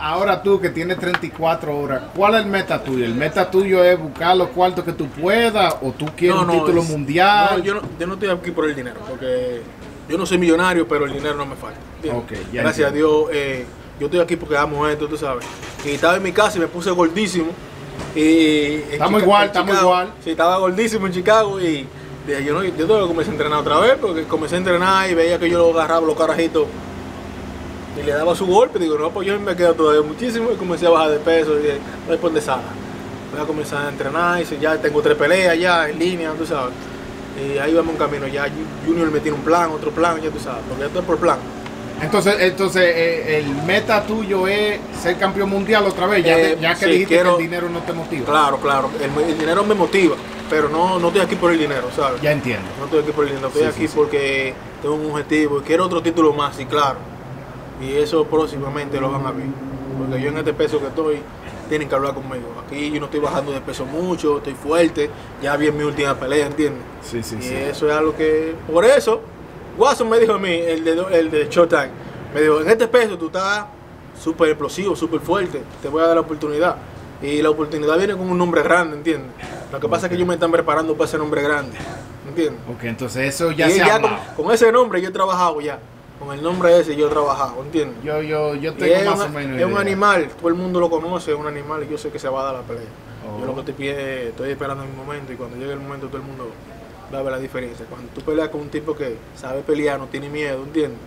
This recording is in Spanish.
Ahora tú que tienes 34 horas, ¿cuál es el meta tuyo? ¿El meta tuyo es buscar los cuartos que tú puedas o tú quieres un título es- mundial? No yo, no, yo no estoy aquí por el dinero, porque yo no soy millonario, pero el dinero no me falta. ¿entiendes? Ok, ya Gracias entiendo. a Dios, eh, yo estoy aquí porque amo esto, tú sabes. Y estaba en mi casa y me puse gordísimo. Y Estamos Chica- igual, estamos Chicago- igual. Sí, estaba gordísimo en Chicago y dije, yo, no, yo tengo que comenzar a entrenar otra vez, porque comencé a entrenar y veía que yo lo agarraba los carajitos y le daba su golpe. Digo, no, pues yo me quedo todavía muchísimo y comencé a bajar de peso. Y dije, por dónde salga. Voy a comenzar a entrenar y si ya tengo tres peleas ya en línea, tú sabes. Y ahí vamos un camino. Ya Junior me tiene un plan, otro plan, ya tú sabes, porque esto es por plan. Entonces, entonces eh, el meta tuyo es ser campeón mundial otra vez, ya, Eh, ya que sí, dijiste quiero- que el dinero no te motiva. Claro, claro. El, el dinero me motiva, pero no, no estoy aquí por el dinero, ¿sabes? Ya entiendo. No estoy aquí por el dinero, estoy Sí, aquí sí. porque tengo un objetivo y quiero otro título más, y claro. Y eso próximamente lo van a ver. Porque yo en este peso que estoy, tienen que hablar conmigo. Aquí yo no estoy bajando de peso mucho, estoy fuerte, ya vi en mi última pelea, ¿entiendes? Sí, sí, y sí. eso es algo que. Por eso, Watson me dijo a mí, el de, el de Showtime, me dijo: en este peso tú estás súper explosivo, súper fuerte, te voy a dar la oportunidad. Y la oportunidad viene con un nombre grande, ¿entiendes? Lo que pasa es que ellos me están preparando para ese nombre grande, ¿entiendes? Ok, entonces eso ya y se ha ya con, hablado. con ese nombre yo he trabajado ya. Con el nombre ese yo he trabajado, ¿entiendes? Yo, yo, yo tengo es, más o menos. es un animal, todo el mundo lo conoce, es un animal y yo sé que se va a dar la pelea. Oh. Yo lo que estoy, pie- estoy esperando mi momento y cuando llegue el momento todo el mundo va a ver la diferencia. Cuando tú peleas con un tipo que sabe pelear, no tiene miedo, ¿entiendes?